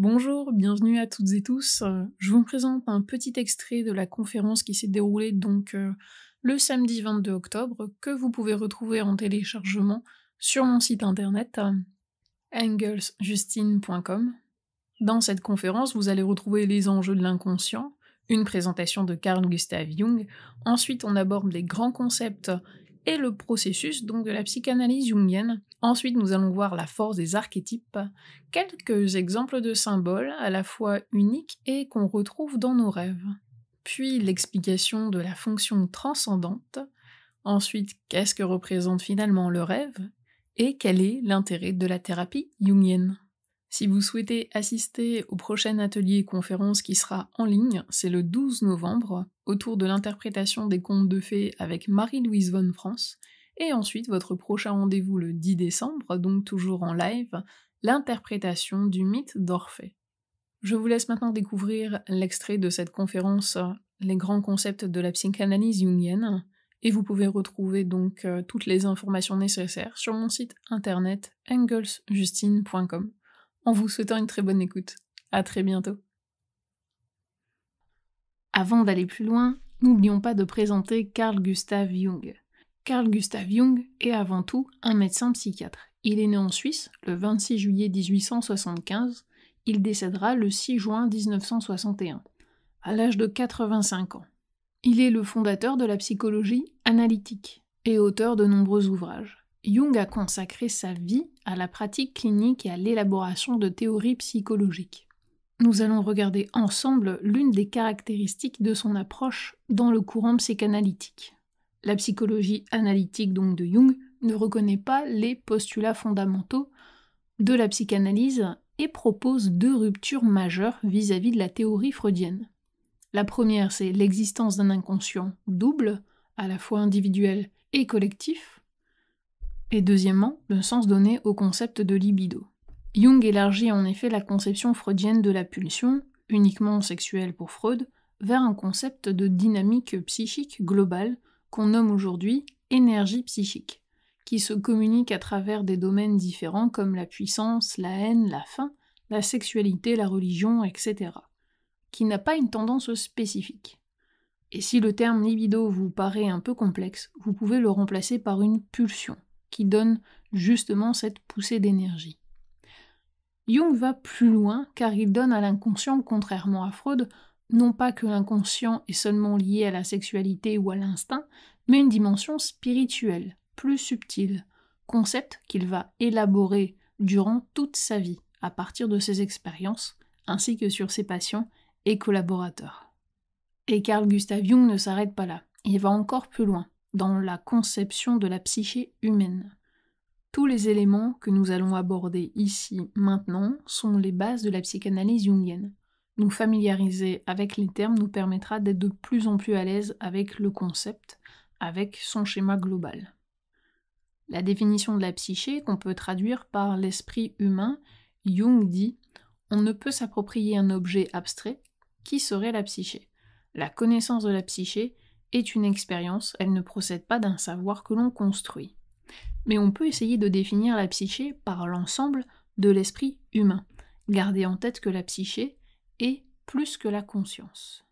Bonjour, bienvenue à toutes et tous. Euh, Je vous présente un petit extrait de la conférence qui s'est déroulée donc euh, le samedi 22 octobre que vous pouvez retrouver en téléchargement sur mon site internet euh, anglesjustine.com. Dans cette conférence, vous allez retrouver les enjeux de l'inconscient, une présentation de Carl Gustav Jung, ensuite on aborde les grands concepts et le processus donc de la psychanalyse jungienne. Ensuite, nous allons voir la force des archétypes, quelques exemples de symboles à la fois uniques et qu'on retrouve dans nos rêves. Puis l'explication de la fonction transcendante. Ensuite, qu'est-ce que représente finalement le rêve? Et quel est l'intérêt de la thérapie jungienne? Si vous souhaitez assister au prochain atelier conférence qui sera en ligne, c'est le 12 novembre, autour de l'interprétation des contes de fées avec Marie-Louise von France, et ensuite votre prochain rendez-vous le 10 décembre, donc toujours en live, l'interprétation du mythe d'Orphée. Je vous laisse maintenant découvrir l'extrait de cette conférence Les grands concepts de la psychanalyse jungienne, et vous pouvez retrouver donc euh, toutes les informations nécessaires sur mon site internet engelsjustine.com en vous souhaitant une très bonne écoute. À très bientôt. Avant d'aller plus loin, n'oublions pas de présenter Carl Gustav Jung. Carl Gustav Jung est avant tout un médecin psychiatre. Il est né en Suisse le 26 juillet 1875. Il décédera le 6 juin 1961, à l'âge de 85 ans. Il est le fondateur de la psychologie analytique et auteur de nombreux ouvrages. Jung a consacré sa vie à la pratique clinique et à l'élaboration de théories psychologiques. Nous allons regarder ensemble l'une des caractéristiques de son approche dans le courant psychanalytique. La psychologie analytique donc de Jung ne reconnaît pas les postulats fondamentaux de la psychanalyse et propose deux ruptures majeures vis-à-vis -vis de la théorie freudienne. La première, c'est l'existence d'un inconscient double, à la fois individuel et collectif, et deuxièmement, le sens donné au concept de libido. Jung élargit en effet la conception freudienne de la pulsion, uniquement sexuelle pour Freud, vers un concept de dynamique psychique globale qu'on nomme aujourd'hui énergie psychique, qui se communique à travers des domaines différents comme la puissance, la haine, la faim, la sexualité, la religion, etc., qui n'a pas une tendance spécifique. Et si le terme libido vous paraît un peu complexe, vous pouvez le remplacer par une pulsion qui donne justement cette poussée d'énergie. Jung va plus loin car il donne à l'inconscient, contrairement à Freud, non pas que l'inconscient est seulement lié à la sexualité ou à l'instinct, mais une dimension spirituelle, plus subtile, concept qu'il va élaborer durant toute sa vie, à partir de ses expériences, ainsi que sur ses patients et collaborateurs. Et Carl Gustav Jung ne s'arrête pas là, il va encore plus loin dans la conception de la psyché humaine. Tous les éléments que nous allons aborder ici maintenant sont les bases de la psychanalyse jungienne. Nous familiariser avec les termes nous permettra d'être de plus en plus à l'aise avec le concept, avec son schéma global. La définition de la psyché, qu'on peut traduire par l'esprit humain, Jung dit On ne peut s'approprier un objet abstrait qui serait la psyché. La connaissance de la psyché est une expérience, elle ne procède pas d'un savoir que l'on construit. Mais on peut essayer de définir la psyché par l'ensemble de l'esprit humain. Gardez en tête que la psyché est plus que la conscience.